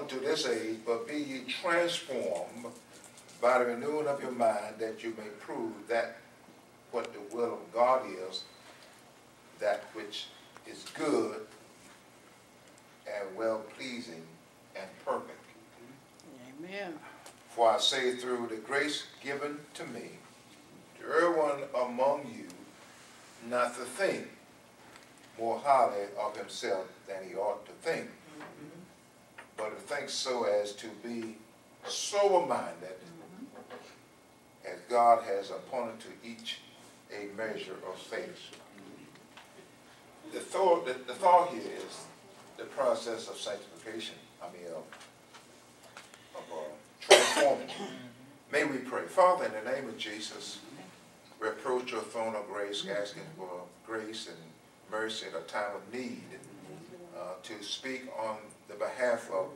unto this age, but be ye transformed by the renewing of your mind, that you may prove that what the will of God is, that which is good and well pleasing and perfect. Amen. For I say through the grace given to me, to everyone among you, not to think more highly of himself than he ought to think, but to think so as to be sober-minded, as God has appointed to each a measure of faith. The thought, the, the thought here is the process of sanctification, I mean, of, of uh, transforming. May we pray. Father, in the name of Jesus, we approach your throne of grace, asking for grace and mercy at a time of need uh, to speak on the behalf of,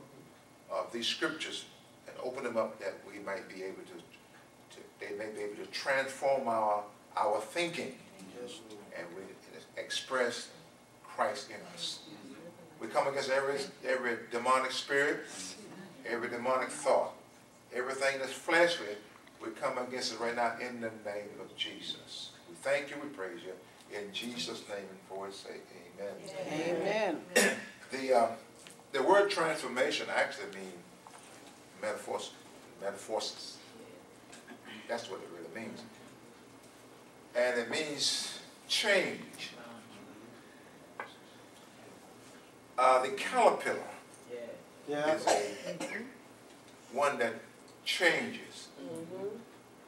of these scriptures and open them up that we might be able to, to they may be able to transform our, our thinking and we express Christ in us. We come against every, every demonic spirit, every demonic thought, everything that's fleshly, we come against it right now in the name of Jesus. We thank you, we praise you. In Jesus' name and for it say amen. Amen. The, uh, the word transformation actually means metaphors, metaphosis. That's what it really means. And it means change. Uh, the caterpillar Yeah. is a one that changes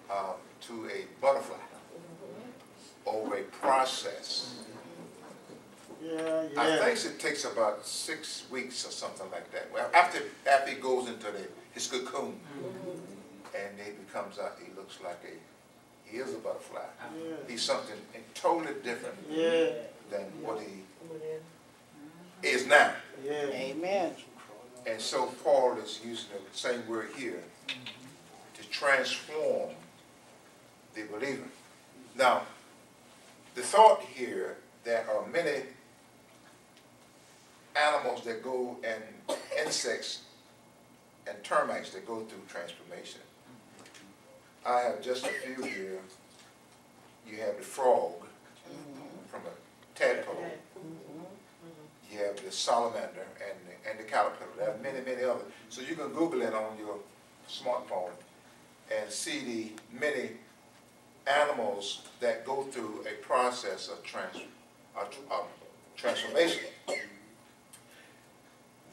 uh, to a butterfly over a process. Yeah, I think it takes about six weeks or something like that. Well, after after he goes into the, his cocoon, mm-hmm. and he becomes out, he looks like a he is a butterfly. Yeah. He's something totally different Yeah, than what he is now. yeah. Amen. And so Paul is using the same word here to transform the believer. Now, the thought here, there are many animals that go and insects and termites that go through transformation. I have just a few here. You have the frog from a tadpole. You have the salamander and the, and the caterpillar. There are many, many others. So you can Google it on your smartphone and see the many animals that go through a process of trans, of, of transformation.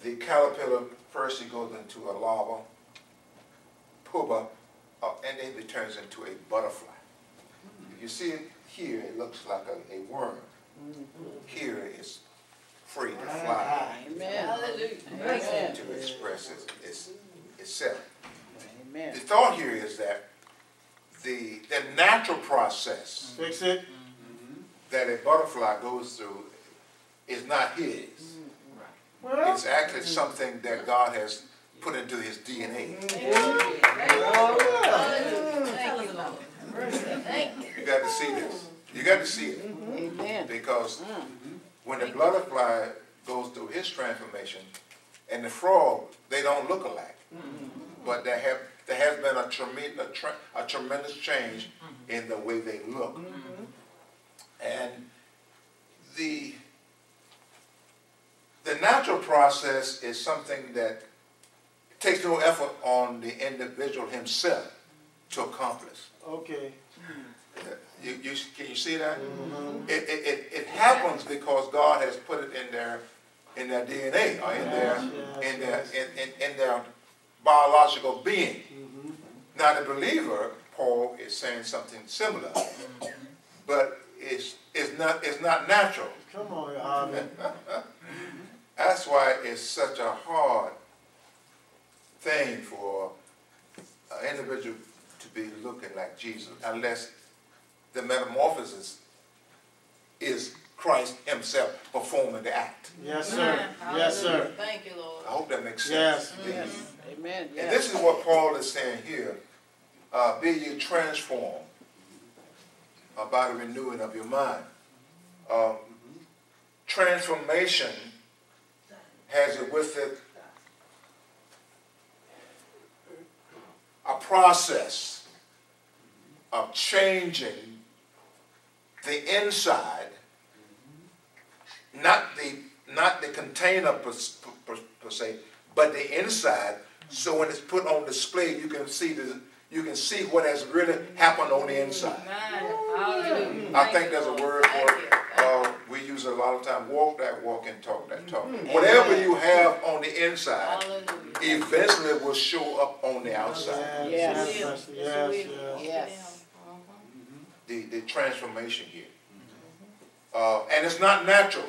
The caterpillar first he goes into a larva, pupa, uh, and then it turns into a butterfly. If you see it here, it looks like a, a worm. Mm-hmm. Here it's free to ah, fly Amen. Hallelujah. Amen. to express its, its, itself. Amen. The thought here is that the, the natural process mm-hmm. Fix it. that a butterfly goes through is not his. Mm-hmm. Well, It's actually mm-hmm. something that God has put into his DNA. Mm-hmm. Oh, mm-hmm. You, Lord. Thank you. You got to see this. You got to see it. Amen. Because mm. when the butterfly goes through his transformation and the frog, they don't look alike. But there have there has been a tremendous a, tre- a tremendous change in the way they look. And the the natural process is something that takes no effort on the individual himself to accomplish. okay. You, you, can you see that? Mm-hmm. It, it, it, it happens because God has put it in their, in their DNA or in their, in their, in, in, in their biological being. Mm-hmm. Now the believer, Paul is saying something similar, mm-hmm. but it's, it's not, it's not natural. Come on, Harvey. That's why it's such a hard thing for an individual to be looking like Jesus unless the metamorphosis is Christ himself performing the act. Yes, sir. Yes, sir. Thank you, Lord. I hope that makes sense. Yes. Yes. Amen. And this is what Paul is saying here. Uh, be ye transformed uh, by the renewing of your mind. Um, transformation has it with it a process of changing the inside, not the not the container per, per, per se, but the inside. So when it's put on display, you can see the you can see what has really happened on the inside. I think there's a word for it. Uh, we use it a lot of time. Walk that walk and talk that talk. Whatever you have on the inside, Hallelujah. eventually will show up on the outside. Yes, Yes. yes, Yes, yes, it yes. will. Yes. The, the transformation here. Uh, and it's not natural.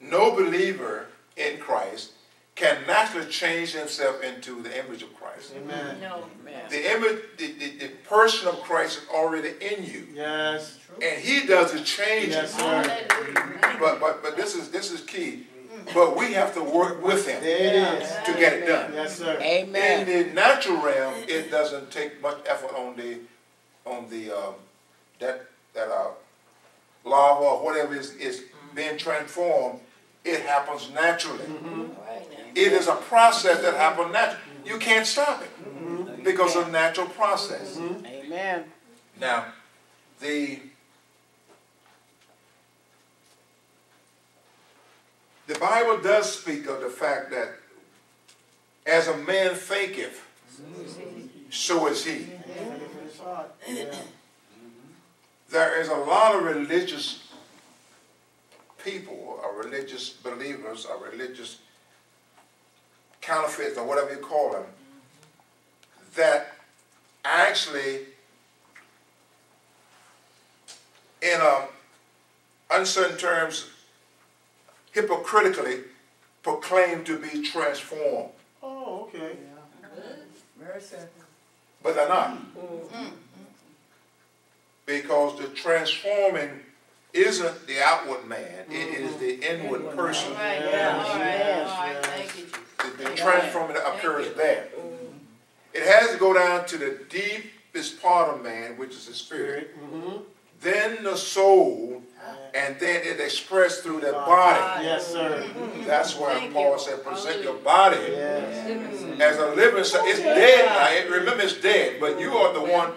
No believer in Christ can naturally change himself into the image of Christ. Amen. No. Amen. The image, the, the, the person of Christ is already in you. Yes, And he does the changing. Yes, sir. Hallelujah. Thank you. But, but, but this is, this is key. But we have to work with him it is. to get it done. Yes, sir. Amen. In the natural realm, it doesn't take much effort on the, on the, um, that, that, uh, lava or whatever is, is being transformed. It happens naturally. Mm-hmm. Right. It is a process that happens naturally. You can't stop it mm-hmm. because of natural process. Mm-hmm. Amen. Now, the the Bible does speak of the fact that as a man thinketh, so is he. Yeah. There is a lot of religious people, or religious believers, or religious counterfeits, or whatever you call them, that actually, in um, uncertain terms, hypocritically proclaim to be transformed, Oh, okay. but they're not. Because the transforming isn't the outward man, it mm-hmm. is the inward person. All right, Yes, all right, yes, yes. Thank you, Jesus. The, the transforming that occurs there. Mm-hmm. It has to go down to the deepest part of man, which is the spirit, Mm-hmm. then the soul, and then it expressed through the body. Yes, sir. Mm-hmm. That's why Thank Paul you. said, present your body Yes. as a living sacrifice. It's dead now. It- Remember, it's dead, but you are the one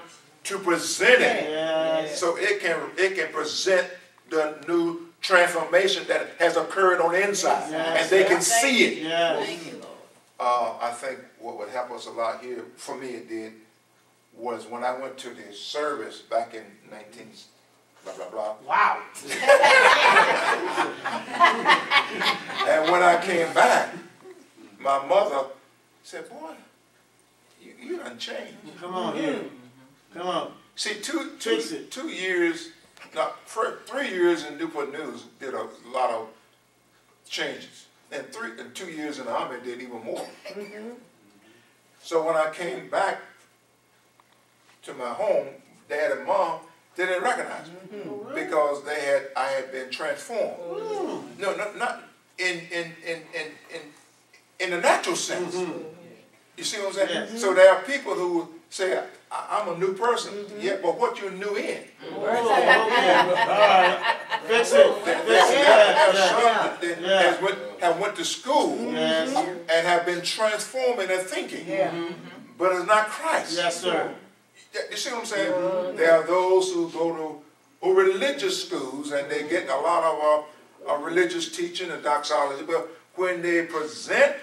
to present it. Yes. So it can it can present the new transformation that has occurred on the inside, Yes. and they can see it. Yes. Thank you, Lord. Uh, I think what would help us a lot here, for me it did, was when I went to the service back in 19 blah blah blah. Wow. And when I came back, my mother said, "Boy, you, you done changed." Come on here. Come on. See, two, two, two years, not fir- three years in Newport News did a lot of changes, and three and two years in the army did even more. Mm-hmm. So when I came back to my home, dad and mom didn't recognize me mm-hmm. oh, because they had I had been transformed. Oh. Mm. No, not not in in in in in, in the natural sense. Mm-hmm. You see what I'm saying? Yes. So there are people who say, I, I'm a new person. Yeah, but what you're new in? Oh, okay. All right. Fix it. There- Fix it. there Yeah. that, that Yeah. has went, have went to school Yes. and have been transformed in their thinking. Yeah. But it's not Christ. Yes, sir. You see what I'm saying? There are those who go to who religious schools and they get a lot of uh, uh, religious teaching and doxology, but when they present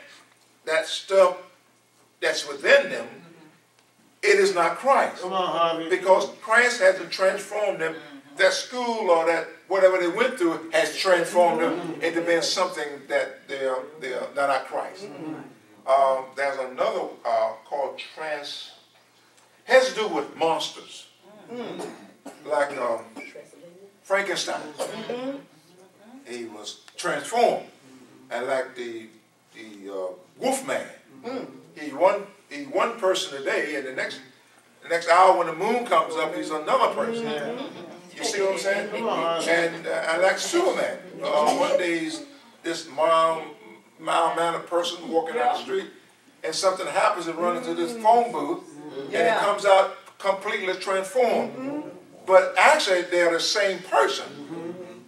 that stuff that's within them, it is not Christ. Come on, Harvey. Because Christ hasn't transformed them. That school or that whatever they went through has transformed them into being something that they are they are they're not Christ. Um, there's another uh, called trans. Has to do with monsters, like um, Frankenstein. He was transformed, and like the the uh, Wolfman. He one he one person today, and the next the next hour when the moon comes up, he's another person. You see what I'm saying? Come on, Harvey. And uh, I like Superman. Uh, one day he's this mild, mild mannered person walking down the street, and something happens and runs into this phone booth, and it comes out completely transformed. But actually, they're the same person.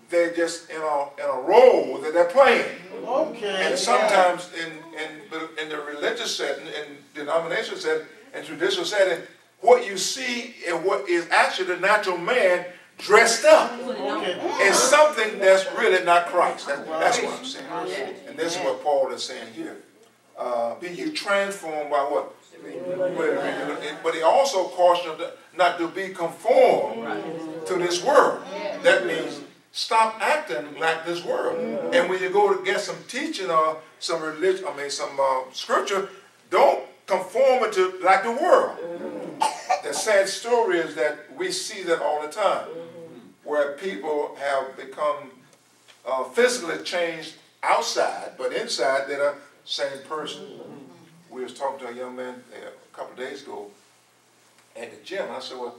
they're just in a, in a role that they're playing. Okay. And sometimes in, in, in the religious setting, and denomination setting, and traditional setting, what you see and what is actually the natural man dressed up is something that's really not Christ. That, that's what I'm saying. And this is what Paul is saying here. Uh, be you transformed by what? But he also cautioned not to be conformed to this world. That means stop acting like this world. And when you go to get some teaching or some religion, I mean some uh, scripture, don't conform it to like the world. The sad story is that we see that all the time, where people have become uh, physically changed outside, but inside they're the same person. We was talking to a young man uh, a couple of days ago at the gym. I said, "Well,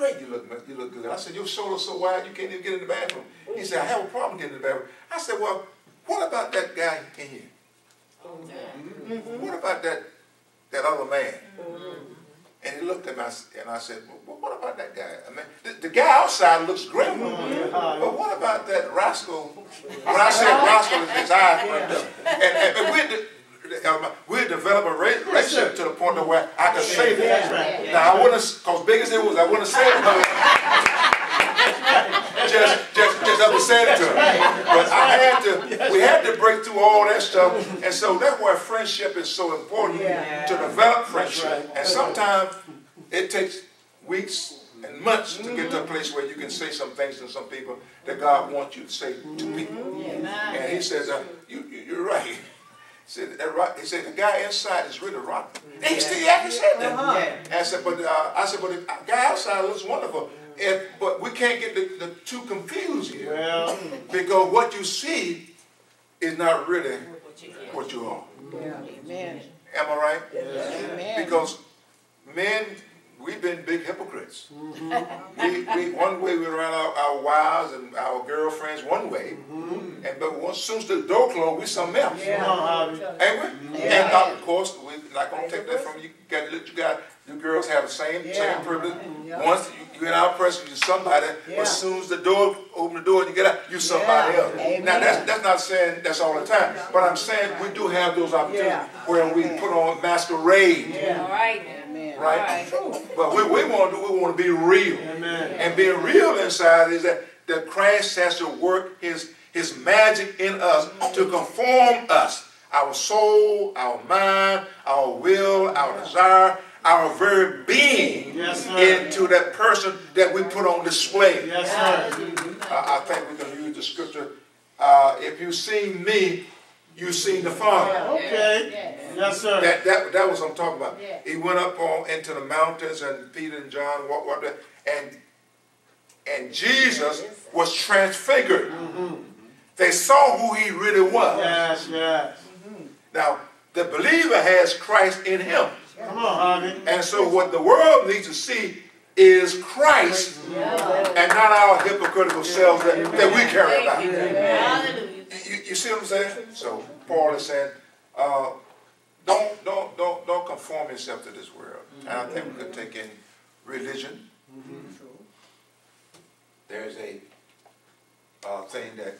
great, you look you look good." I said, "Your shoulders so wide you can't even get in the bathroom." He said, "I have a problem getting in the bathroom." I said, "Well, what about that guy in here? Oh, mm-hmm. What about that that other man?" Mm-hmm. And he looked at me and I said, well, what about that guy? I mean, the, the guy outside looks great. Mm-hmm. But what about that rascal? When I said rascal, his eyes went up. And, and, and we're, de- um, developing a re- relationship to the point of where I could say that. Now, I wouldn't, because big as it was, I wouldn't say it to. Just, just, just up to say it to him. But I had to, we had to break through all that stuff. And so that's why friendship is so important to develop friendship. And sometimes it takes weeks and months to get to a place where you can say some things to some people that God wants you to say to people. And he says, uh, you, you, you're right. He said, that right. He said, the guy inside is really rotten. And he still actually said that. Uh-huh. And I said, but uh, I said, but the guy outside looks wonderful. Mm-hmm. If, but we can't get the, the two confused here. Well, Because what you see is not really what you are. Amen. Am I right? Amen. Because men, we've been big hypocrites. we, we, one way we run our, our wives and our girlfriends one way, and but once soon as the door closed, we something else. come on, Harvey. Ain't we? And uh, of course, we're not gonna take that from you. You got, you got, you girls have the same, same privilege. Once you, you in our presence, you're somebody, but as soon as the door, open the door and you get out, you're somebody else. Now, that's, that's not saying that's all the time, but I'm saying we do have those opportunities where we put on masquerade, All right. Amen. right? But we, we wanna do, we wanna be real. Amen. And being real inside is that, that Christ has to work his, his magic in us to conform us. Our soul, our mind, our will, our desire, our very being Yes, sir. into that person that we put on display. Yes, sir. I, I think we can use the scripture, uh, if you've seen me, you've seen the Father. Okay. Yes, sir. That, that, that was what I'm talking about. He went up on into the mountains and Peter and John walked, walked there, and and Jesus was transfigured. They saw who he really was. Yes, yes. Now, the believer has Christ in him. Come on, Harvey. And so what the world needs to see is Christ and not our hypocritical selves that, that we carry about. Hallelujah. You, you see what I'm saying? So Paul is saying, uh, don't don't don't don't conform yourself to this world. And I think we could take in religion. There's a uh, thing that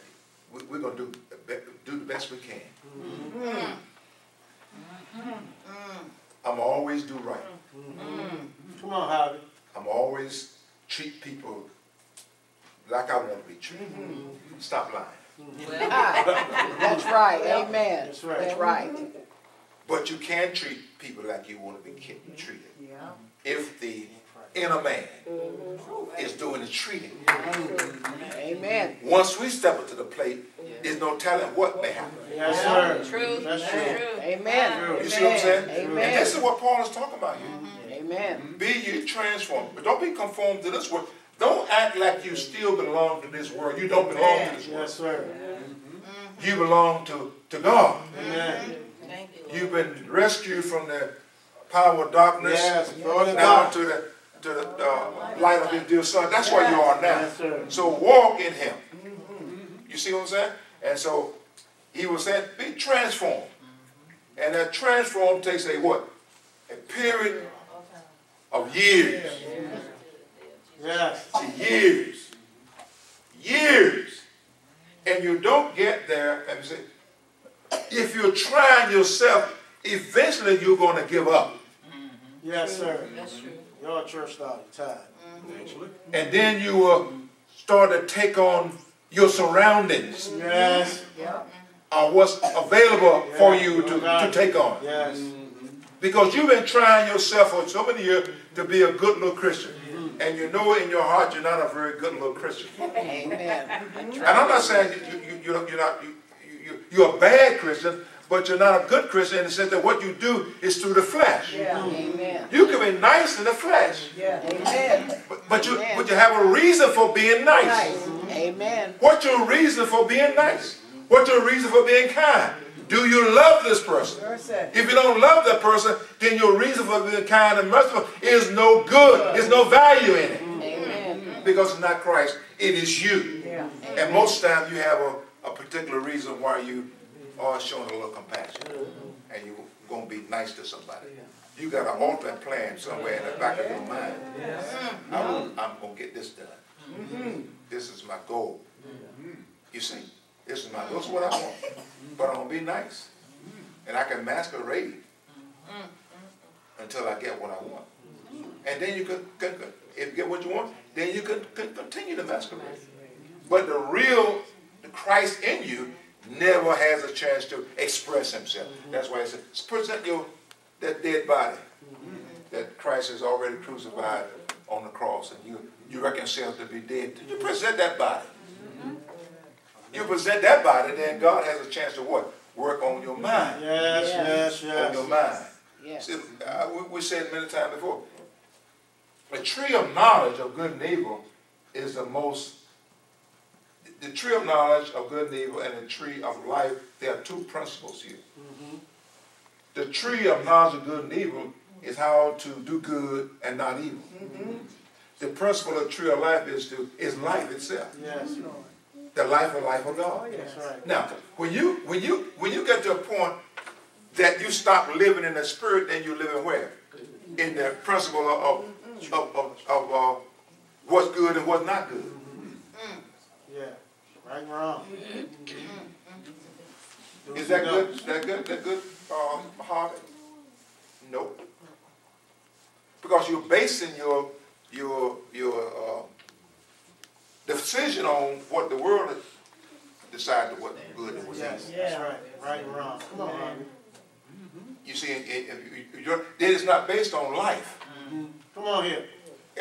we, we're gonna do do the best we can. I'm always do right. Mm. Come on, Harvey. I'm always treat people like I want to be treated. Mm-hmm. Stop lying. That's right. Amen. That's right. That's right. But you can treat people like you want to be ki- treated. If the inner man mm-hmm. is doing the treating. Amen. Once we step up to the plate, there's no telling what may happen. Yes, sir. True. That's true. Amen. You see what I'm saying? Amen. And this is what Paul is talking about here. Amen. Be ye transformed. But don't be conformed to this world. Don't act like you still belong to this world. You don't belong to this world. Yes, sir. Mm-hmm. You belong to, to God. Amen. Thank you. You've been rescued from the power of darkness. Yes, throw it now back. to the to the uh, light of his dear son. That's where you are now. So walk in him. You see what I'm saying? And so he was saying, be transformed. And that transform takes a what? A period of years. Yes. Years. Years. and you don't get there, and you say, if you're trying yourself, eventually you're going to give up. Yes, sir. That's true. Your church started tired. And then you will start to take on your surroundings Yes, Yeah. or what's available for you to, to take on. yes. Mm-hmm. Because you've been trying yourself for so many years to be a good little Christian. Mm-hmm. And you know in your heart you're not a very good little Christian. Amen. And I'm not saying you, you, you, you're not, you, you, you're a bad Christian, but you're not a good Christian in the sense that what you do is through the flesh. Amen. You can be nice in the flesh, Amen. but, but you, but you have a reason for being nice. Amen. What's your reason for being nice? What's your reason for being kind? Do you love this person? If you don't love that person, then your reason for being kind and merciful is no good. There's no value in it. Amen. Because it's not Christ, it is you. And most times you have a, a particular reason why you are showing a little compassion. Mm-hmm. And you're going to be nice to somebody. You got an ultimate plan somewhere in the back of your mind. Mm-hmm. I'm, I'm going to get this done. Mm-hmm. This is my goal. You see, this is my, this is what I want. But I'm going to be nice. And I can masquerade until I get what I want. And then you can- if you get what you want, then you can, can continue to masquerade. But the real the Christ in you never has a chance to express himself. Mm-hmm. That's why he said, present your that dead body mm-hmm. that Christ has already crucified on the cross, and you you reckon yourself to be dead. You present that body. Mm-hmm. You present that body, then God has a chance to what? Work on your mind. Yes, yes, yes. On your mind. Yes. See, uh, we, we said many times before, the tree of knowledge of good and evil is the most, the tree of knowledge of good and evil and the tree of life, there are two principles here. Mm-hmm. The tree of knowledge of good and evil is how to do good and not evil. Mm-hmm. The principle of the tree of life is to is life itself, Yes, Lord. the life of life of God. Oh, that's right. Now, when you when you when you get to a point that you stop living in the spirit, then you live in where? In the principle of of, of, of uh, what's good and what's not good. Yeah, right and wrong. Is that good? know. That good? That good? Um, Harvey? Nope. Because you're basing your your your uh, decision on what the world decided what good and what's Yes, evil. that's right, right and wrong. Come on, Harvey. You see, it, it, it, it is not based on life. Come on here.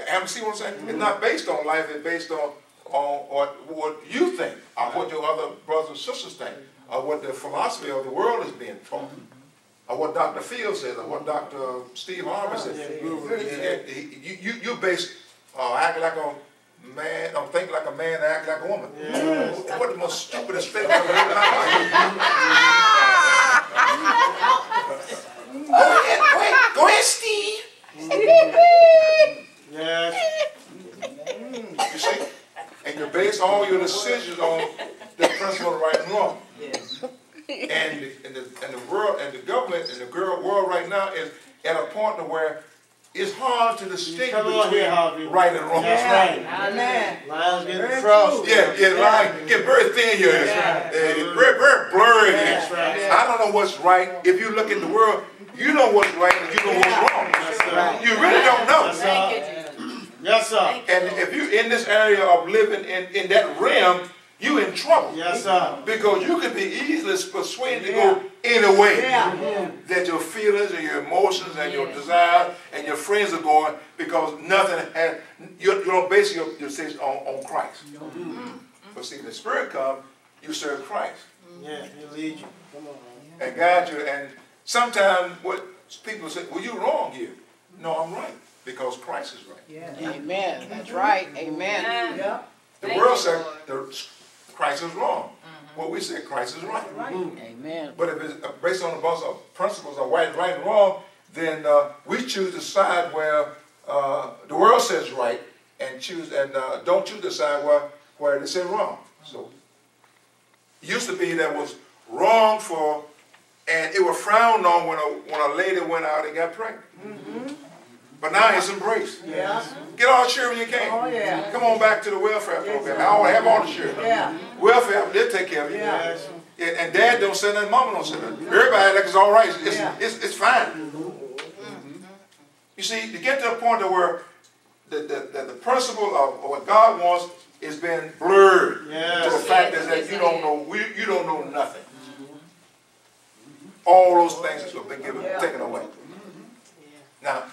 Have you seen what I'm saying? It's not based on life, it's based on, on what, what you think, or what your other brothers and sisters think, or what the philosophy of the world is being taught, or what Dr. Phil says, or what Dr. Steve Harvey ah, says. You, you, you, you base, uh, act like a man, or think like a man, act like a woman. Yes. What the most stupidest thing I've ever heard in my life. Ah! Go ahead, go ahead, go ahead, Steve. Yes, You see? And you base all your decisions on the principle of right and wrong. And, the- and the, and the world, and the government, and the girl, world right now is at a point to where it's hard to distinguish Come between here, right and wrong. that's right. Amen. Lines getting crossed. Yeah, yeah, line, get very thin here. It's, uh, very, very blurry here. That's right. I don't know what's right. If you look in the world, you know what's right and you know what's wrong. Yes, sir. You really don't know. Yes, Thank sir. you, Jesus. Yes, sir. And if you're in this area of living in, in that realm, you in trouble. Yes, sir. Because you can be easily persuaded to go any way that your feelings and your emotions and your desires and your friends are going because nothing has, you, you don't base your decision on, on Christ. Mm-hmm. But see, the Spirit comes, you serve Christ mm-hmm. Yeah, He'll lead you. Come on, man. and guide you. And sometimes what people say, well, you're wrong here. No, I'm right because Christ is right. Yeah. Amen. That's right. Amen. Amen. The Thank world you, says Lord. the, Christ is wrong. Well, we say Christ is right. Amen. But if it's uh, based on the bunch of principles of right, right and wrong, then uh, we choose the side where uh, the world says right, and choose and uh, don't choose the side where where they say wrong. So it used to be that was wrong for, and it was frowned on when a when a lady went out and got pregnant. But now it's embraced. Yeah. Get all the children you can. Oh, yeah. Come on back to the welfare program. I don't have all the children. Yeah. Welfare, they'll take care of you. Yeah. Yes. And, dad don't say nothing, mama don't say nothing. Everybody like it's all right. It's, Yeah. it's, it's fine. You see, to get to a point where the, the, the, the principle of what God wants is being blurred Yes. to the fact is that you don't know, you don't know nothing. All those things have been given, Yeah. taken away. Now,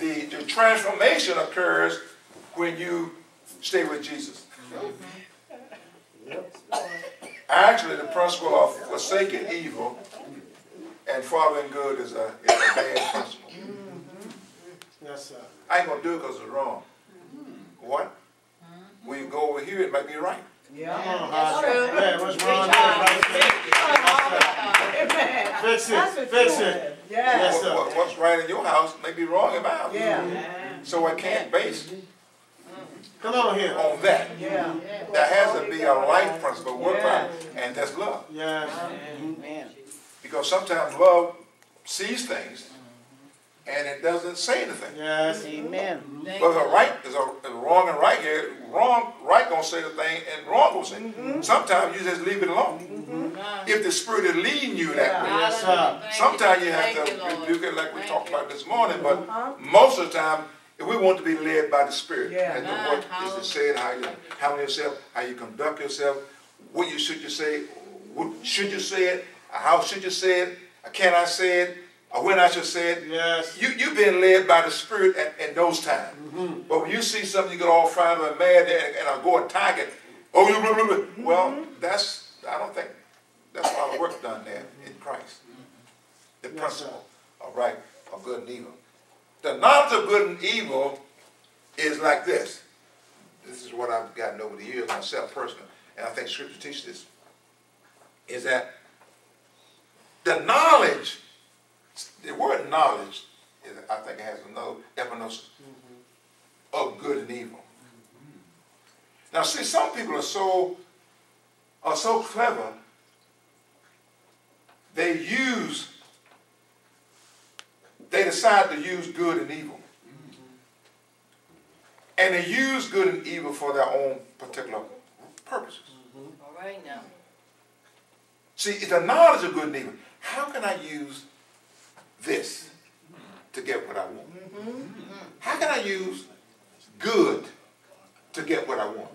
the, the transformation occurs when you stay with Jesus. Actually, the principle of forsaking evil and following good is a, is a bad principle. Mm-hmm. Yes, sir. I ain't gonna do it because it's wrong. What? Mm-hmm. When you go over here, it might be right. Yeah. That's Hodge. true. Yeah, what's wrong there, Amen. Fix That's it, fix it. Said. Yeah. Yes, What- sir. what- what's right in your house may be wrong in my house. Yeah. Mm-hmm. So I can't base Come on here. on that. Yeah. There has to be a life principle, work by, and that's love. Yes. Amen. Because sometimes love sees things and it doesn't say anything. Yes. Amen. Thank But if a right is a, a wrong and right here, wrong, right gonna say the thing and wrong gonna say. it. Sometimes you just leave it alone. Lord. If the spirit is leading you that way. Yes, sir. Hallelujah. Thank Sometimes you Thank have you, to Lord. rebuke it like we Thank talked you. about this morning, but Uh-huh. most of the time, if we want to be led by the Spirit, Yeah. and to Ah, what is hallelujah. it said, how you handle yourself, how you conduct yourself, what you should you say, what should you say it, how should you say it, can I say it, or when I should say it. Yes. You, you've been led by the Spirit at, in those times. Mm-hmm. But when you see something, you get all fired up and mad and, and I'll go attack it, oh, you blah, blah, blah. Mm-hmm. Well, that's, I don't think, that's a lot of work done there in Christ. The Yes, principle of right, of good and evil. The knowledge of good and evil is like this. This is what I've gotten over the years myself personally, and I think Scripture teaches this. Is that the knowledge, the word knowledge, is, I think it has another epignosis of good and evil. Now, see, some people are so are so clever. They use, they decide to use good and evil. And they use good and evil for their own particular purposes. All right now. See, it's the knowledge of good and evil. How can I use this to get what I want? How can I use good to get what I want?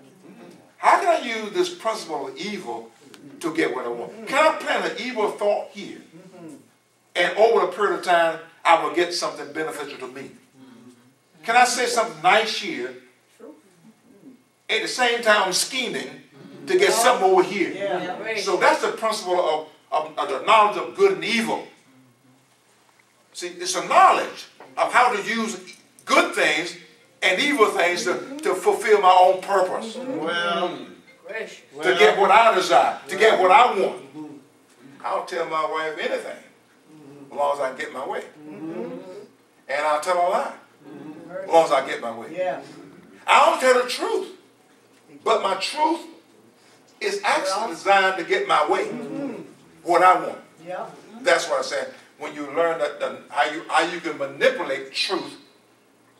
How can I use this principle of evil to get what I want? Can I plant an evil thought here? And over a period of time, I will get something beneficial to me. Can I say something nice here? At the same time, I'm scheming to get something over here. So that's the principle of, of, of the knowledge of good and evil. See, it's a knowledge of how to use good things and evil things to, to fulfill my own purpose, Well, to get what I desire, to get what I want. I'll tell my wife anything, as long as I get my way. And I'll tell a lie, as long as I get my way. Yeah. I don't tell the truth, but my truth is actually designed to get my way, mm-hmm. what I want. Yeah. That's what I'm saying. When you learn that the, how you how you can manipulate truth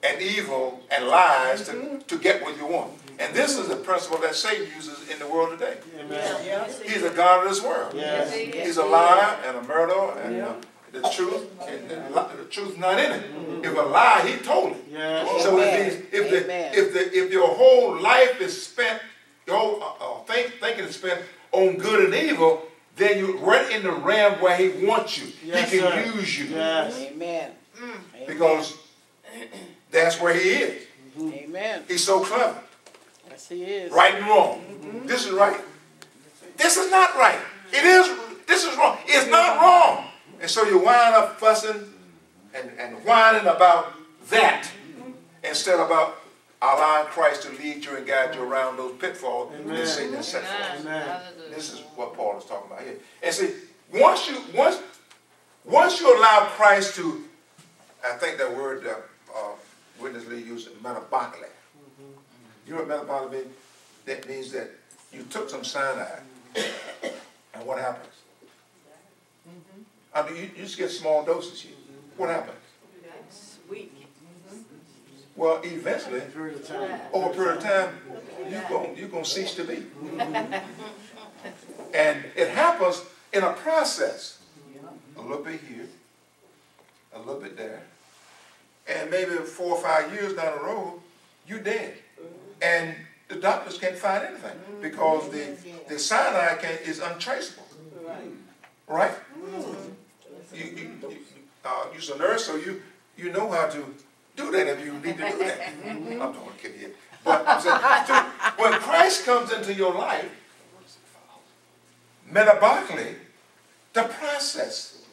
and evil and lies to, to get what you want. And this is the principle that Satan uses in the world today. amen. Yeah. He's a god of this world. Yes. He's a liar and a murderer and uh, the truth and the, li- the truth not in it. If a lie, he told it. Yes. So if, Amen. these, if, the, if, the, if your whole life is spent, your whole uh, uh, think, thinking is spent on good and evil, then you're right in the realm where he wants you. Yes, he can sir. use you Yes. Amen. Mm. because that's where he is. Mm-hmm. Amen. He's so clever. Yes, he is. Right and wrong. Mm-hmm. This is right. This is not right. It is, this is wrong. It's not wrong. And so you wind up fussing and, and whining about that instead of about allowing Christ to lead you and guide you around those pitfalls that Satan has set for us. This is what Paul is talking about here. And see, once you once once you allow Christ to, I think that word that uh, Witness Lee used, metabolically. Mm-hmm. You know what metabolic means? That means that you took some cyanide, and what happens? Mm-hmm. I mean, you, you just get small doses here. What mm-hmm. happens? Well, eventually, Period of time. over a period of time, you're going you're gonna cease to be. And it happens in a process. A little bit here, a little bit there, and maybe four or five years down the road, you're dead. And the doctors can't find anything because the, the cyanide can, is untraceable. Right? You, you, you, uh, you're a nurse, so you, you know how to do that if you need to do that. Mm-hmm. I'm not gonna kid you. But I'm saying, when Christ comes into your life, metabolically, the process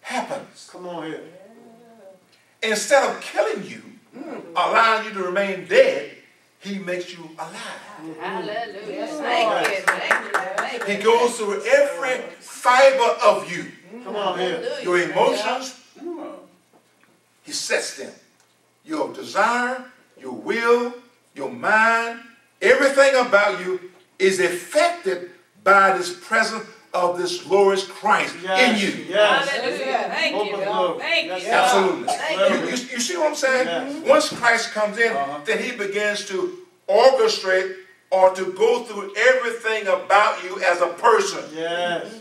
happens. Come on here. Instead of killing you, allowing you to remain dead, he makes you alive. Hallelujah. Thank you, thank you, thank you. He goes through every fiber of you, Come on here. Your emotions, he sets them. Your desire, your will, your mind, everything about you is affected by this presence of this glorious Christ Yes. in you. Yes. Hallelujah. Thank you, Lord. Thank Yes, you. Absolutely. Thank You, you. you, you see what I'm saying? Yes. Once Christ comes in, Uh-huh. then he begins to orchestrate or to go through everything about you as a person. Yes.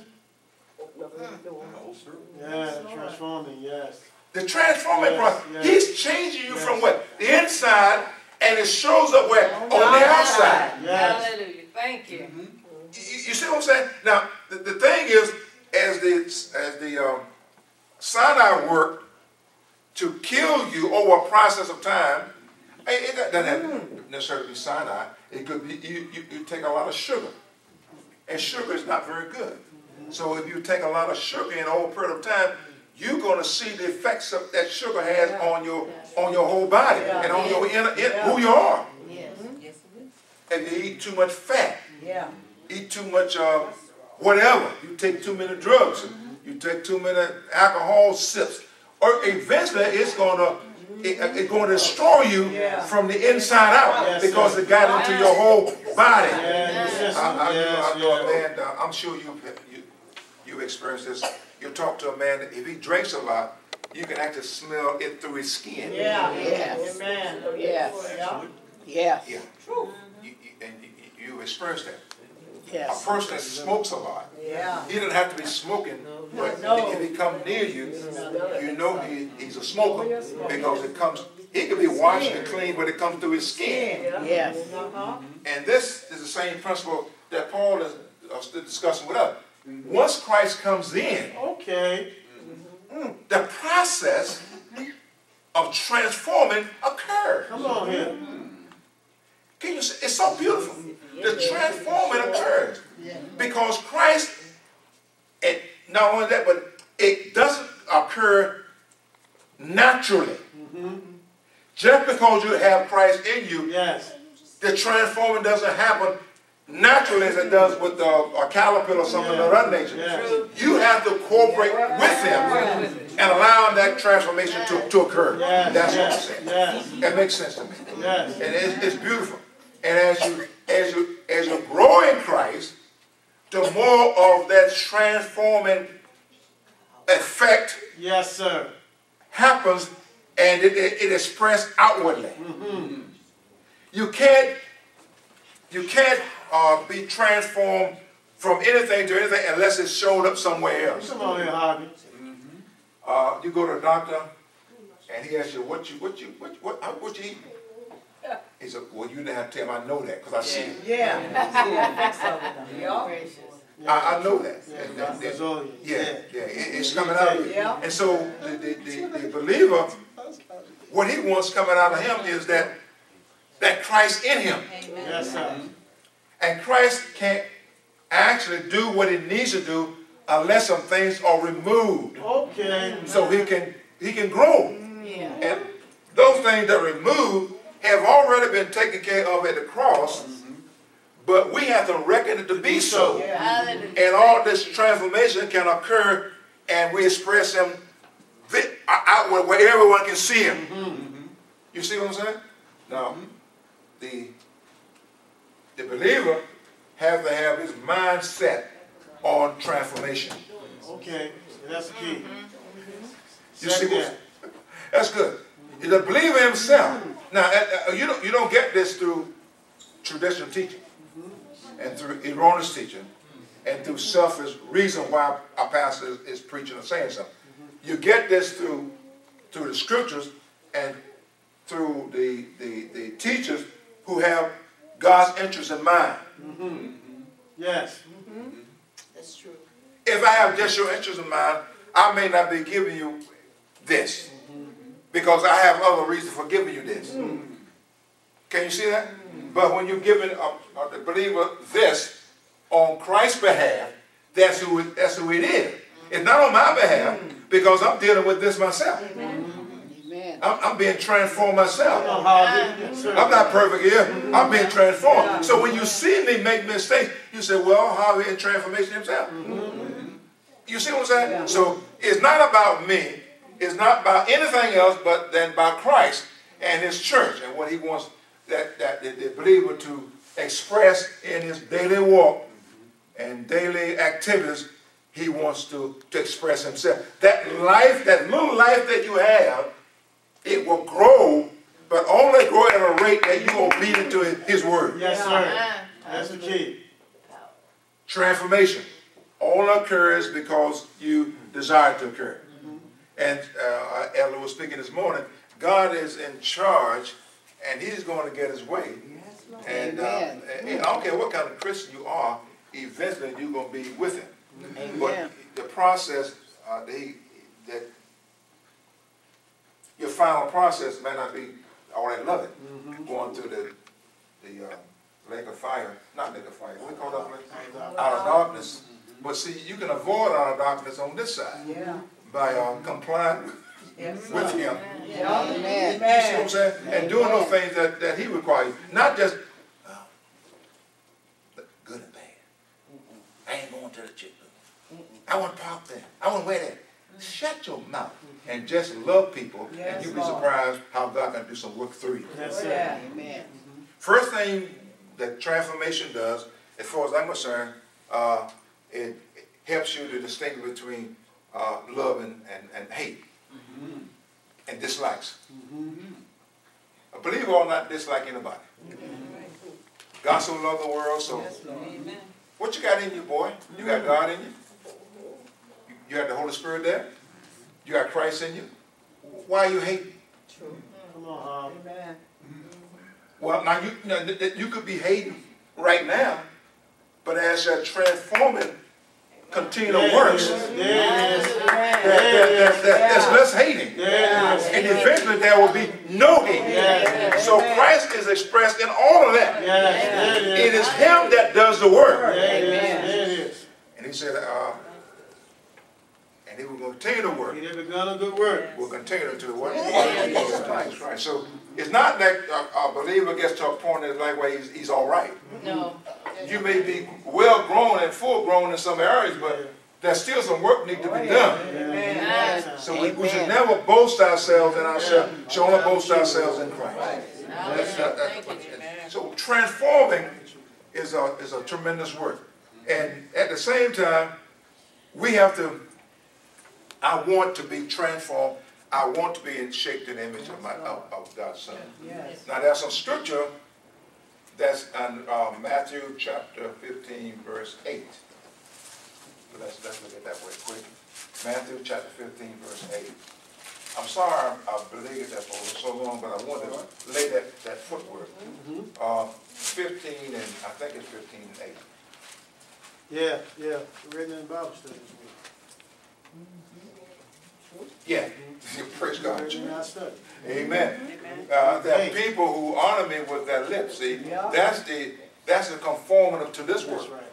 Yes. Transforming. Yes. The transforming Yes, process. yes. He's changing you Yes. from what? The inside, and it shows up where? On the outside. Yes. Hallelujah. Thank you. You, you see what I'm saying? Now, the, the thing is, as the as the um, cyanide work to kill you over a process of time, it, it doesn't have to necessarily be cyanide. It could be you, you, you take a lot of sugar, and sugar is not very good. So if you take a lot of sugar in over a period of time, you're going to see the effects of that sugar has on your on your whole body and on your inner, in, who you are. Yes. Yes. And you eat too much fat Yeah. eat too much uh, whatever. You take too many drugs. You take too many alcohol sips. Or eventually it's gonna it, it's gonna destroy you Yeah. from the inside out Yes, because sir. it got into your whole body. Yes. Yes. I, I, Yes. I know a yes. man, uh, I'm sure you, you, you've experienced this. You talk to a man, that if he drinks a lot, you can actually smell it through his skin. Yeah. Yes. Amen. Yes. Yeah. Yes. Yeah. You, you, and you, you- you've experienced that. A person that smokes a lot, Yeah. He didn't have to be smoking, but No. if he come near you, you know he, he's a smoker because it comes. He can be washed and clean, but it comes through his skin. Yes. Uh-huh. And this is the same principle that Paul is uh, discussing with us. Once Christ comes in, Okay. Mm, the process of transforming occurs. Come on here. Can you see? It's so beautiful. The transforming occurs because Christ, and not only that, but it doesn't occur naturally. Mm-hmm. Just because you have Christ in you, Yes. the transforming doesn't happen naturally as it does with uh, a caterpillar or something of that nature. Yes. You have to cooperate with him and allow that transformation to, to occur. Yes. That's what I'm saying. Yes. That makes sense to me. Yes. And it's, it's beautiful. And as you as you as you grow in Christ, the more of that transforming effect Yes, sir. happens and it, it, it expressed outwardly. You can't you can't uh, be transformed from anything to anything unless it showed up somewhere else. Come on here, Harvey. Uh, you go to a doctor and he asks you what you what you what what, how- what you eat. He said, "Well, you didn't have to tell him. I know that because I see it. Yeah. Yeah. Effects of it. Yeah. Gracious. I, I know that. Yeah, And- that's and- the Zolian. yeah, yeah, it, it's coming out of you. Yeah. And so the, the, the, the believer, what he wants coming out of him is that that Christ in him. Yes, sir. And Christ can't actually do what he needs to do unless some things are removed. Okay. So he can he can grow. Yeah. And those things that are removed have already been taken care of at the cross, mm-hmm. but we have to reckon it to be so. Hallelujah. And all this transformation can occur and we express him vi- uh, outward where everyone can see him. Mm-hmm. You see what I'm saying? Now, mm-hmm. the, the believer has to have his mind set on transformation. Okay. That's the key. You see what, that's good. The believer himself. Now, uh, uh, you don't, you don't get this through traditional teaching and through erroneous teaching and through selfish reason why a pastor is, is preaching or saying something. You get this through through the scriptures and through the, the, the teachers who have God's interest in mind. Mm-hmm. Yes. Mm-hmm. That's true. If I have just your interest in mind, I may not be giving you this because I have other reasons for giving you this. Mm-hmm. Can you see that? But when you're giving a, a, the believer this on Christ's behalf, that's who it, that's who it is. It's not on my behalf because I'm dealing with this myself. Amen. I'm, I'm being transformed myself. Come on, Harvey. Yes, sir. I'm not perfect here. I'm being transformed. So when you see me make mistakes, you say, well, Harvey in transformation himself. Mm-hmm. Mm-hmm. You see what I'm saying? So it's not about me. It's not about anything else but than about Christ and his church and what he wants that, that the, the believer to express in his daily walk and daily activities. He wants to, to express himself. That life, that little life that you have, it will grow, but only grow at a rate that you obedient to his, his word. Yes, sir. That's the key. Transformation only occurs because you desire it to occur. And uh, Elder was speaking this morning. God is in charge, and He's going to get His way. And, uh, Amen. and I don't care what kind of Christian you are, eventually you're going to be with Him. Amen. But the process, uh, that, he, that your final process may not be all that loving. Going through the the uh, lake of fire, not lake of fire, what do you call that place? Outer darkness. But see, you can avoid outer darkness on this side Yeah. by uh, complying Yes, with sir. Him. Yeah. Amen. You see what I'm saying? And doing those things that, that He requires. Not just uh, good and bad. I ain't going to the church. I want to park there. I want to wear that. Shut your mouth and just love people, and you'll be surprised how God can do some work through you. Yes, sir. Yeah. Amen. First thing that transformation does, as far as I'm concerned, uh, it helps you to distinguish between uh, love and, and, and hate and dislikes. A believer ought not dislike anybody. God so loved the world, so Amen. what you got in you, boy? You got God in you? You got the Holy Spirit there? You got Christ in you? Why are you hating? True. Come on, Harvey. Amen. Well, now you, you, know, th- th- you could be hating right now, but as your transforming continual There it works, is. there, There it is. Amen. there, there, there- there's less hating. There it is. And eventually there will be no hating. Yes. So Christ is expressed in all of that. Yes, there it It is. is Him that does the work. There it is. There it is. And He said, uh, and He will continue to work. He that begun a good work. Will continue to work. Christ, right. So it's not that a, a believer gets to a point in his life where he's, he's all right. No. You may be well grown and full grown in some areas, but there's still some work need to be oh, done. Amen. So we, we should never boast ourselves in ourselves, should only boast ourselves in Christ. That's- that- that- Thank you, man. So transforming is a, is a tremendous work. And at the same time, we have to, I want to be transformed. I want to be in shaped in the image of, my, of, of God's Son. Yes. Now there's some scripture that's in uh, Matthew chapter 15, verse 8. Let's, let's look at that real quick. Matthew chapter 15, verse 8. I'm sorry I, I belabored that for so long, but I wanted to lay that, that footwork. Uh, 15 and, I think it's 15 and 8. Yeah, yeah. Written in Bible study this week. Yeah, praise God. Written in. Amen. Uh, there are people who honor me with their lips. See, Yeah. that's the that's the conforming to this That's work. right.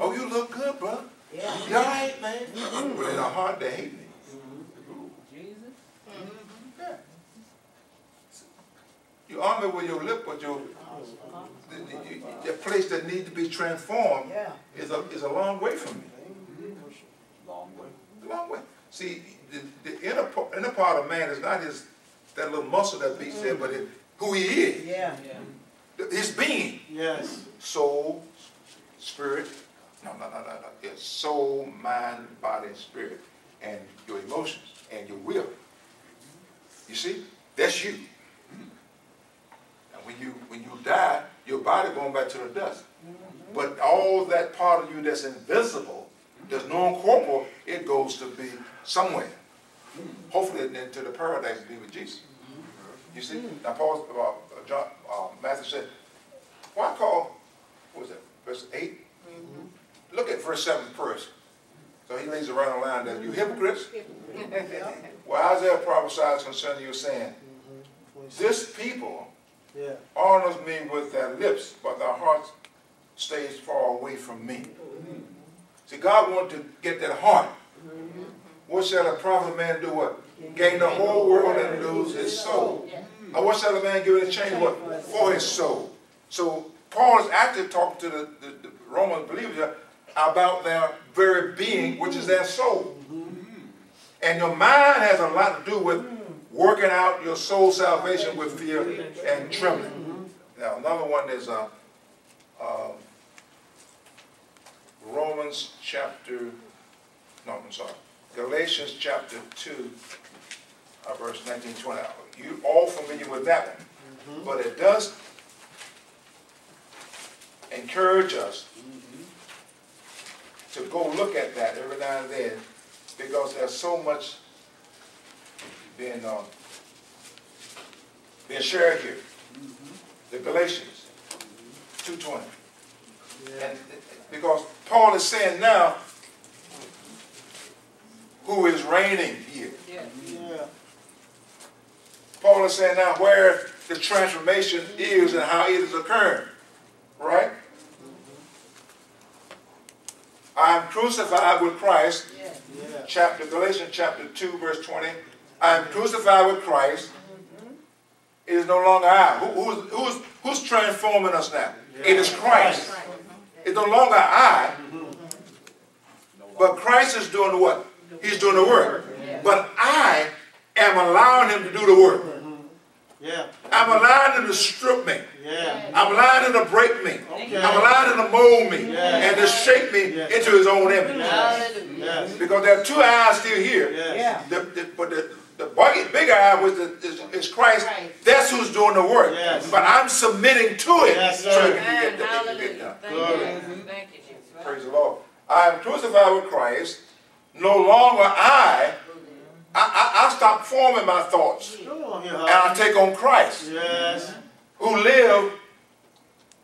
Oh, you look good, bro. Yeah. You all right, man? But in the heart, they hate me. Jesus. Mm-hmm. You honor me with your lip, but your the, the, the place that needs to be transformed Yeah. is a is a long way from me. Long way. Long way. See, the, the inner pa- inner part of man is not his that little muscle that beats there, but it, who he is, Yeah. his being. Yes. soul, spirit, no, no, no, no, no, it's soul, mind, body, and spirit, and your emotions, and your will. You see? That's you. And when you when you die, your body going back to the dust. But all that part of you that's invisible, that's non-corporal, it goes to be somewhere. Hopefully into the paradise to be with Jesus. You see? Mm-hmm. Now Paul, uh, uh, John, uh, Matthew said, why call, what was that, verse 8? Mm-hmm. Look at verse 7 first. So he lays around the line that you mm-hmm. hypocrites. Well, Isaiah prophesies concerning you saying, this people Yeah. honors me with their lips, but their hearts stays far away from me. See, God wanted to get that heart. What shall a prophet man do what? Gain the whole world and lose his soul. And what shall a man give in exchange what? For his soul. So Paul is actually talking to the, the, the Roman believers about their very being, which is their soul. And your mind has a lot to do with working out your soul salvation with fear and trembling. Now, another one is uh, um, Romans chapter, no, I'm sorry, Galatians chapter 2, uh, verse 19, 20. You all familiar with that one, but it does encourage us to go look at that every now and then because there's so much being uh, being shared here. The Galatians 2:20, Yeah. and because Paul is saying now, who is reigning here? Yeah. Yeah. Paul is saying now where the transformation is and how it is occurring, right? I am crucified with Christ, Yeah. Yeah. chapter Galatians chapter 2 verse 20 I am crucified with Christ mm-hmm. it is no longer I Who- who's, who's, who's transforming us now it is Christ it's no longer I mm-hmm. but Christ is doing what he's doing the work but I am allowing him to do the work Yeah. I'm allowing him to strip me Yeah. I'm allowing him to break me Okay. I'm allowing him to mold me Yeah. and to shape me Yeah. into his own image Hallelujah. Yes. because there are two eyes still here Yes. Yeah. The, the, but the, the big, big eye was the, is, is Christ. Right. That's who's doing the work. Yes. But I'm submitting to it Yes, so sir. it can get, that it can get done. Thank Glory. you. Thank you, Jesus. Praise the Lord. I am crucified with Christ. No longer I. I, I, I stop forming my thoughts Come on here, and I take on Christ Yes. who live,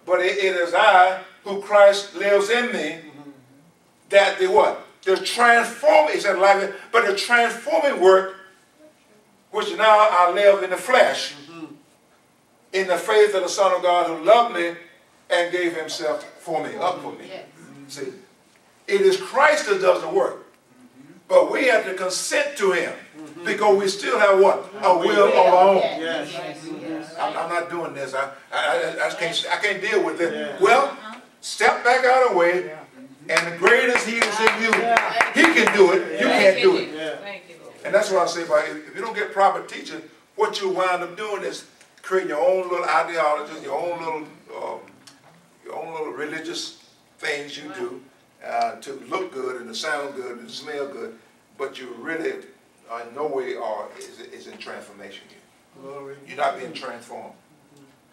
but it, it is I who Christ lives in me. That the what? The transforming, he said life, but the transforming work, which now I live in the flesh, mm-hmm. in the faith of the Son of God who loved me and gave himself for me, up for me. Yes. See, it is Christ that does the work. But we have to consent to him because we still have what? A will of our own. Yes. Yes. I'm, I'm not doing this. I, I, I, I can't, I can't deal with it. Yeah. Well, step back out of the way, and the greatest he is in you, he can do it. You can't do it. Yeah. Thank you, And that's what I say about it. If you don't get proper teaching, what you wind up doing is creating your own little ideologies, your own little, um, your own little religious things you do uh, to look good and to sound good and to smell good, but you really uh, in no way are is, is in transformation here. Glory. You're not being transformed.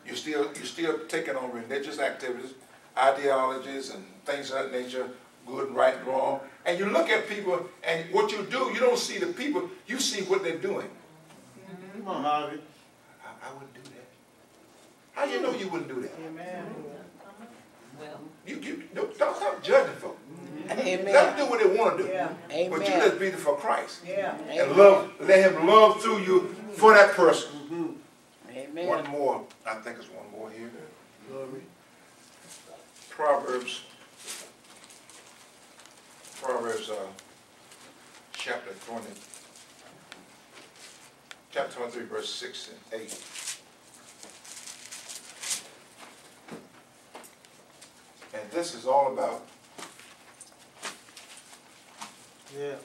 You're still you're still taking on religious activities, ideologies, and things of that nature, good, right, and wrong. And you look at people, and what you do, you don't see the people, you see what they're doing. Come on, Harvey. I, I wouldn't do that. How do you know you wouldn't do that? Amen. Well, You, you don't, don't stop judging folk. Let them Amen. do what they want to do. Yeah. But you just be there for Christ. Yeah. And love, let him love through you for that person. One Amen. more, I think there's one more here. Glory. Proverbs, Proverbs, uh, chapter twenty, chapter twenty-three, verse six and eight. And this is all about, Yeah.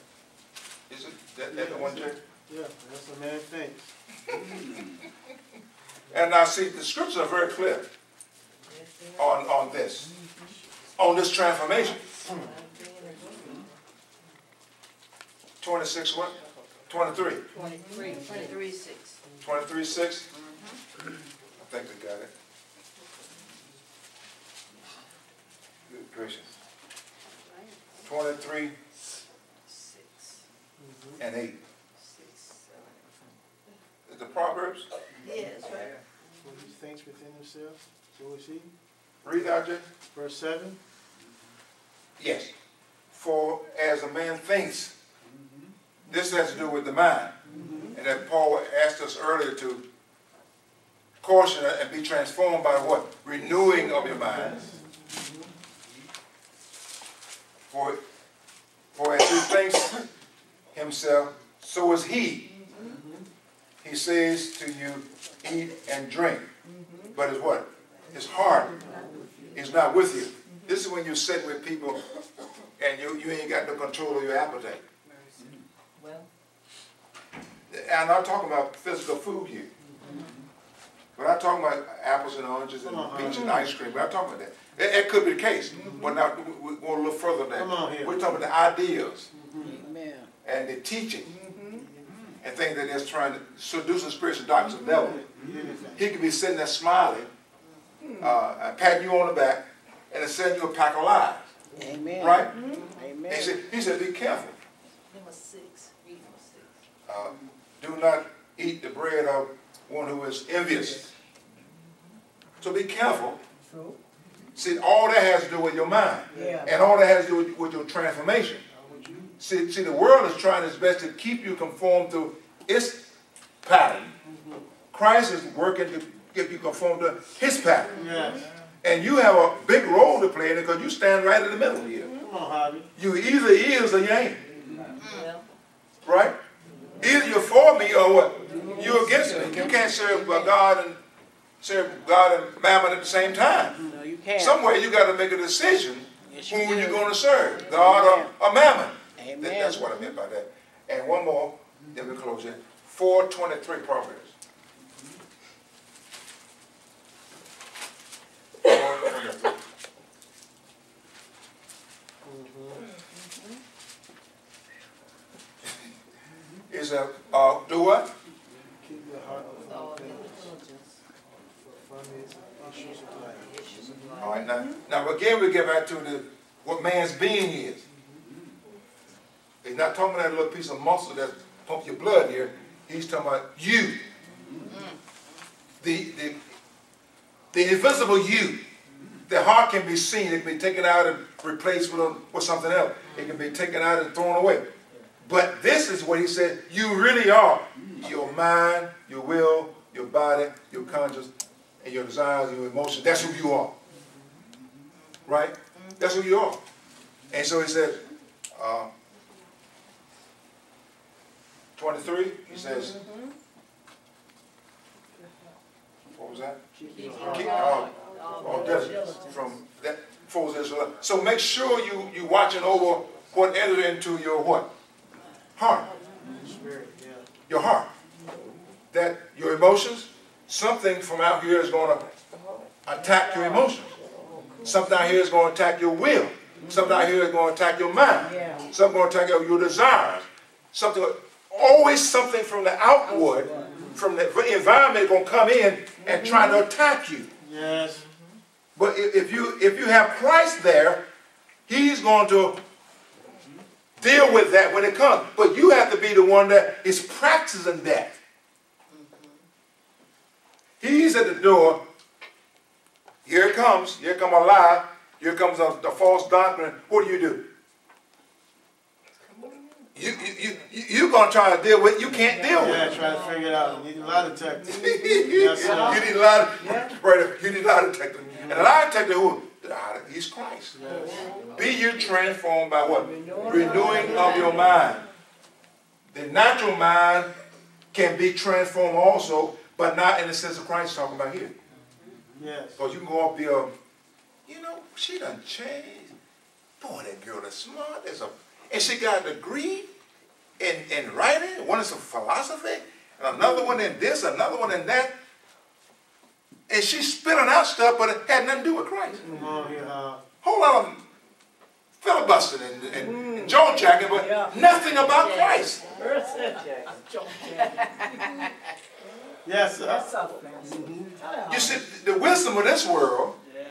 is it, that, that the one, Jay? Yeah. That's the man thinks. And now, see, the scriptures are very clear on, on this, on this transformation. Twenty-six what? 23. 23, 23 six. Twenty-three, six? I think we got it. Good gracious. Twenty-three Six, and eight. six, seven. Is the Proverbs? Yeah, that's right. When he thinks within himself, so is he. Read out, Jay. Verse seven. Yes. For as a man thinks, this has to do with the mind. Mm-hmm. And that Paul asked us earlier to caution and be transformed by what? Renewing of your mind. For, for as he thinks himself, so is he. He says to you, eat and drink. But his what? His heart is not with you. This is when you sit with people and you, you ain't got no control of your appetite. Well, And I'm not talking about physical food here. But I'm talking about apples and oranges and Come on, peach and ice cream. We're not talking about that. It, it could be the case, but now we, we go a little further than Come on that. here. We're talking about the ideas Amen. and the teaching and things that they're trying to seduce the spiritual darkness of the devil. He could be sitting there smiling, uh, patting you on the back, and then sending you a pack of lies, Amen. right? Amen. He said, he said, be careful. Number six, read number six. Uh, do not eat the bread of one who is envious. So be careful. True. See, all that has to do with your mind. Yeah. And all that has to do with, with your transformation. See, see, the world is trying its best to keep you conformed to its pattern. Mm-hmm. Christ is working to get you conformed to his pattern. Yes. And you have a big role to play in it because you stand right in the middle here. Come on, Harvey. You either is or you ain't. Right? Either you're for me or what? You're against me. You can't serve God and serve God and mammon at the same time. No, you can't. Somewhere you got to make a decision Yes, who you you're going to serve, God or, or mammon. That- Amen. That's what I meant by that. And one more, then we close it. 423 Proverbs. 423. Is a, uh, do what? Keep your heart With open. all to things. diligence. From his issues of life. Issues of life. All right, now, now again, we get back to the, what man's being is. He's not talking about that little piece of muscle that pump your blood here. He's talking about you. The, the, the invisible you. The heart can be seen. It can be taken out and replaced with, a, with something else. It can be taken out and thrown away. But this is what he said, you really are. Your mind, your will, your body, your conscience, and your desires and your emotions. That's who you are. Right? That's who you are. And so he said, uh, 23, he says, what was that? Keep your keep heart. Keep- your. Oh, diligence from that falls into love. So make sure you you're watching over what entered into your what heart, your heart. That your emotions, something from out here is going to attack your emotions. Something out here is going to attack your will. Something out here is going to attack your mind. Something going to attack your, your desires. Something always something from the outward, from the environment going to come in and try to attack you. Yes. But if you if you have Christ there, He's going to deal with that when it comes. But you have to be the one that is practicing that. He's at the door. Here it comes. Here come a lie. Here comes a, the false doctrine. What do you do? You you you you you're gonna try to deal with. it. You can't deal with. Yeah, it. try to figure it out. You need a lie detector. you Yes, sir. need a lie, right? You need a lie detector, mm-hmm. and a lie detector who? He's Christ. Be you transformed by what? Renewing of your mind. The natural mind can be transformed also, but not in the sense of Christ talking about here. Yes. Because you can go up there, you know, she done changed. Boy, that girl is smart. There's a, and she got a degree in, in writing. One is a philosophy, and another one in this, another one in that. And she's spitting out stuff, but it had nothing to do with Christ. Come on here, uh, Whole lot of filibustering and, and, and jaw jacking, but nothing about Christ. Yes, sir. That's so fancy. You see, the wisdom of this world, Yeah.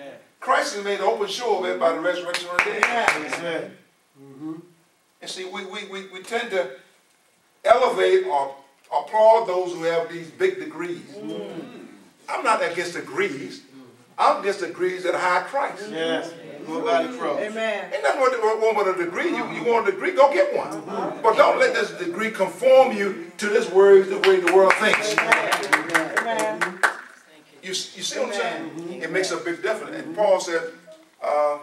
Christ has made an open show of it by the resurrection of the dead. Yes, sir. Mm-hmm. And see, we, we, we, we tend to elevate or applaud those who have these big degrees. I'm not against degrees. I'm against degrees that hide Christ. Yes. Cross. Amen. Ain't nothing wrong with a degree. You, you want a degree, go get one. But don't let this degree conform you to this word, the way the world thinks. Amen. You, you see what I'm saying? It makes a big difference. And Paul said, uh,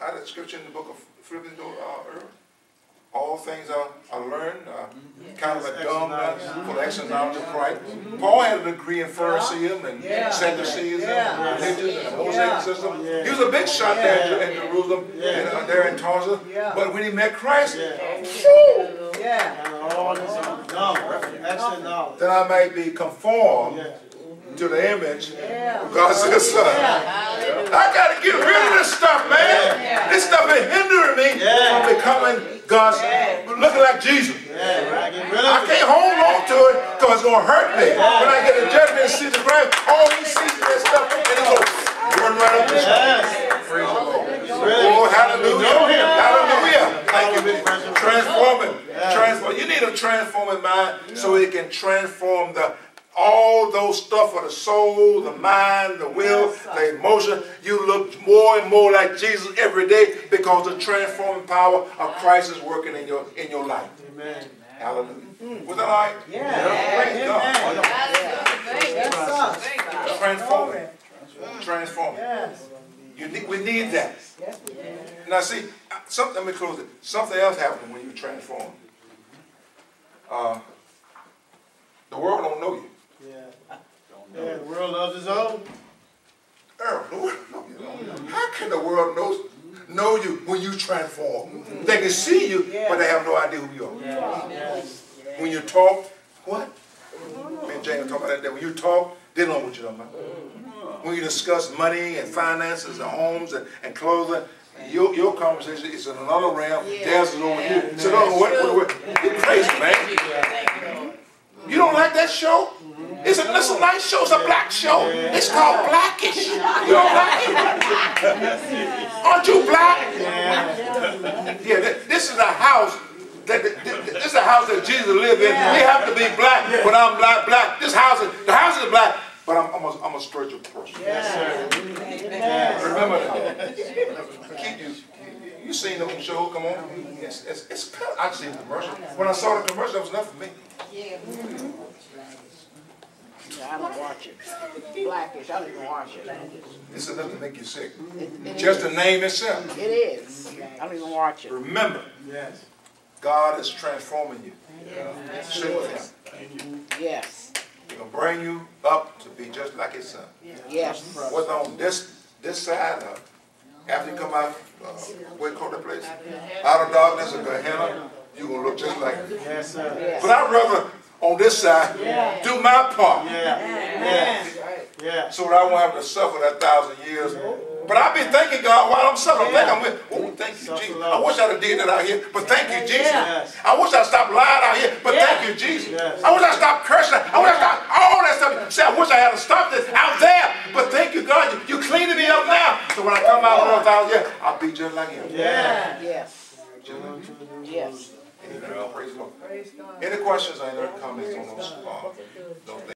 I had a scripture in the book of Philippians, uh, earlier. All things are, are learned, uh, kind of a dumb, collection knowledge of Christ. Paul had a degree in Phariseeism and Yeah. Sadduceeism Yeah. and religion and Mosaic system. Yeah. He was a big shot there in Jerusalem and uh, there in Tarsus. Yeah. But when he met Christ, Yeah. whew, Yeah. And all this knowledge, excellent knowledge. that I may be conformed Yeah. To the image Yeah. of God's son. I gotta get rid of this stuff, man. This stuff is hindering me Yeah. from becoming God's, looking like Jesus. Yeah. I get rid I of it. can't hold on to it because it's gonna hurt me. When I get a judgment and see the Christ, all he sees is that stuff and it goes run right up the street. Yes. Praise Lord. Oh, hallelujah. Know. Hallelujah. Thank you, Big Jesus. Transforming. Yeah. Transform. You need a transforming mind so it can transform the all those stuff of the soul, the mind, the will, the emotion. You look more and more like Jesus every day because the transforming power of Christ is working in your in your life. Amen. Hallelujah. Was that all right? Yeah. Praise God. Yes, sir. Transforming. Transforming. Yes. You need, we need that. Yes, we do. Now see, something, let me close it. Something else happened when you transform. Uh, the world don't know you. Yeah. Yeah, the world loves its own. Earl, the world don't know. How can the world know, know you when you transform? They can see you, but they have no idea who you are. Yes. When you talk, what? Me and James talk about that. day. When you talk, they don't know what you're talking about. When you discuss money and finances and homes and, and clothing, your, your conversation is in another realm. Theirs is over here. So don't what, what, what, you're crazy, man. You don't like that show? It's a, it's a nice show. It's a black show. It's called Black-ish. You don't like it? Aren't you black? Yeah, thi- this is a house that this is a house that Jesus lived in. We have to be black, but I'm black, black. This house is the house is black, but I'm I'm a, I'm a spiritual person. Yes, sir. Remember that. Keep you. You seen the show? Come on. It's it's, it's I've seen the commercial. When I saw the commercial, it was enough for me. Mm-hmm. I don't watch it. Black-ish, I don't even watch it. It's enough to make you sick. It, it Just is. the name itself. It is. I don't even watch it. Remember, Yes. God is transforming you. Sit with Him. Yes, He's gonna bring you up to be just like His Son. yes. Whether on this this side or after you come out, uh, what you call that place? Outer darkness or Gehenna, you're gonna look just like Him. Yes, sir. Yes. But I'd rather on this side do my part Yeah. Yeah. Yeah. so that I won't have to suffer that thousand years. But I've been thanking God while I'm suffering. I think I'm with, oh, thank you, Jesus. I wish I'd have did that out here, but thank you, Jesus. Yes. I wish I'd stopped lying out here, but thank you, Jesus. Yes. I wish I'd stopped cursing. I wish I'd stopped all that stuff. Say, I wish I had stopped this out there, but thank you, God. You, you cleaning me up now. So when I come out another thousand years, I'll be just like him. Yeah. Yes, Just like him. yes. Praise the Lord. Praise God. Any questions or any comments on those, uh, those?